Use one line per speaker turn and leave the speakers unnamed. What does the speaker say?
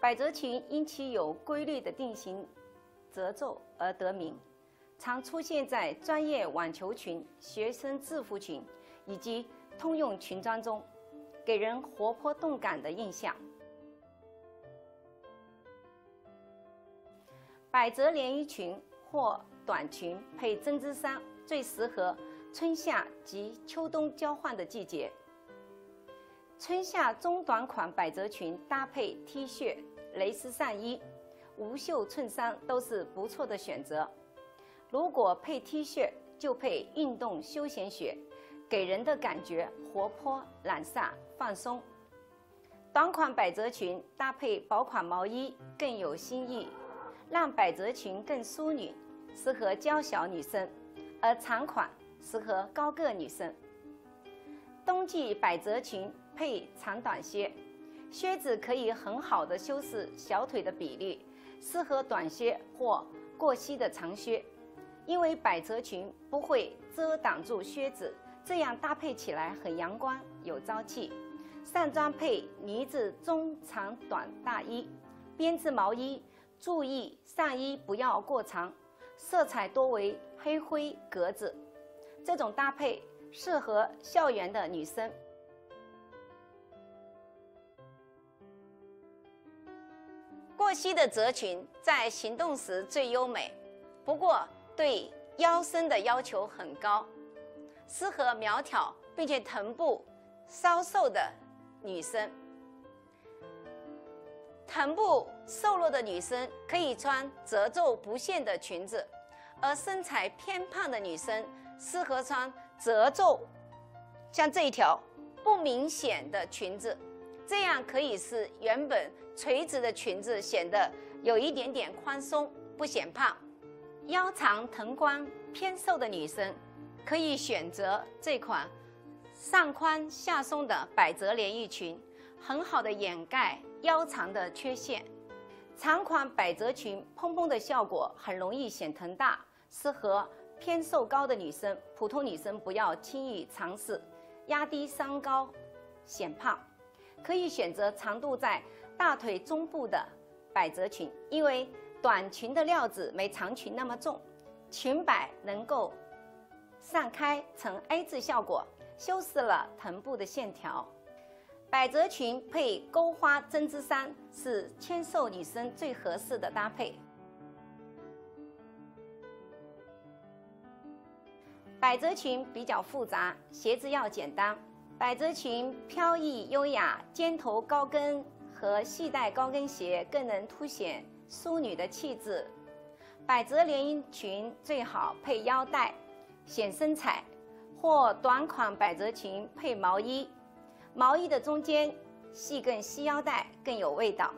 百褶裙因其有规律的定型褶皱而得名，常出现在专业网球裙、学生制服裙以及通用裙装中，给人活泼动感的印象。百褶连衣裙或短裙配针织衫，最适合春夏及秋冬交换的季节。春夏中短款百褶裙搭配 T 恤、蕾丝上衣、无袖衬衫都是不错的选择。如果配 T 恤，就配运动休闲靴，给人的感觉活泼、懒散、放松。短款百褶裙搭配薄款毛衣更有新意，让百褶裙更淑女，适合娇小女生；而长款适合高个女生。冬季百褶裙。配长短靴，靴子可以很好的修饰小腿的比例，适合短靴或过膝的长靴。因为百褶裙不会遮挡住靴子，这样搭配起来很阳光有朝气。上装配呢子中长短大衣、编织毛衣，注意上衣不要过长，色彩多为黑灰格子。这种搭配适合校园的女生。过膝的褶裙在行动时最优美，不过对腰身的要求很高，适合苗条并且臀部稍瘦的女生。臀部瘦弱的女生可以穿褶皱不限的裙子，而身材偏胖的女生适合穿褶皱像这一条不明显的裙子。这样可以使原本垂直的裙子显得有一点点宽松，不显胖。腰长臀宽偏瘦的女生可以选择这款上宽下松的百褶连衣裙，很好的掩盖腰长的缺陷。长款百褶裙蓬蓬的效果很容易显臀大，适合偏瘦高的女生。普通女生不要轻易尝试，压低身高显胖。可以选择长度在大腿中部的百褶裙，因为短裙的料子没长裙那么重，裙摆能够散开成 A 字效果，修饰了臀部的线条。百褶裙配钩花针织衫是纤瘦女生最合适的搭配。百褶裙比较复杂，鞋子要简单。百褶裙飘逸优雅，尖头高跟和系带高跟鞋更能凸显淑女的气质。百褶连衣裙最好配腰带，显身材；或短款百褶裙配毛衣，毛衣的中间系根细腰带更有味道。